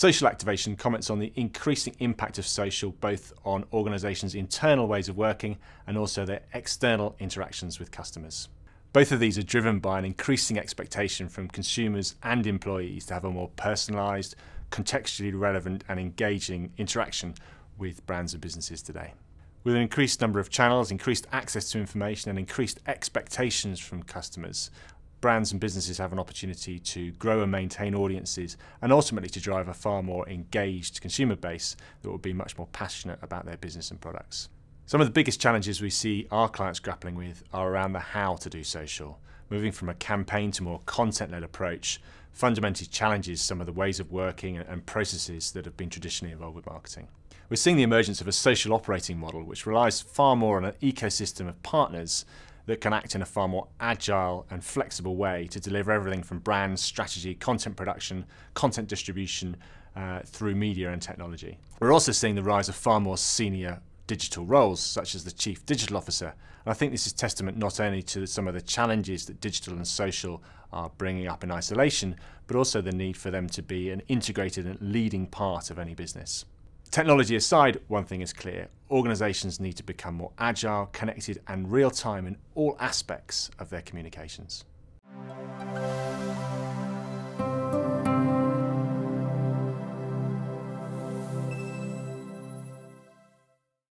Social activation comments on the increasing impact of social both on organisations' internal ways of working and also their external interactions with customers. Both of these are driven by an increasing expectation from consumers and employees to have a more personalised, contextually relevant, and engaging interaction with brands and businesses today. With an increased number of channels, increased access to information, and increased expectations from customers, brands and businesses have an opportunity to grow and maintain audiences and ultimately to drive a far more engaged consumer base that will be much more passionate about their business and products. Some of the biggest challenges we see our clients grappling with are around the how to do social. Moving from a campaign to more content led approach fundamentally challenges some of the ways of working and processes that have been traditionally involved with marketing. We're seeing the emergence of a social operating model which relies far more on an ecosystem of partners that can act in a far more agile and flexible way to deliver everything from brand strategy, content production, content distribution uh, through media and technology. We're also seeing the rise of far more senior digital roles, such as the Chief Digital Officer. And I think this is testament not only to some of the challenges that digital and social are bringing up in isolation, but also the need for them to be an integrated and leading part of any business. Technology aside, one thing is clear organisations need to become more agile, connected, and real time in all aspects of their communications.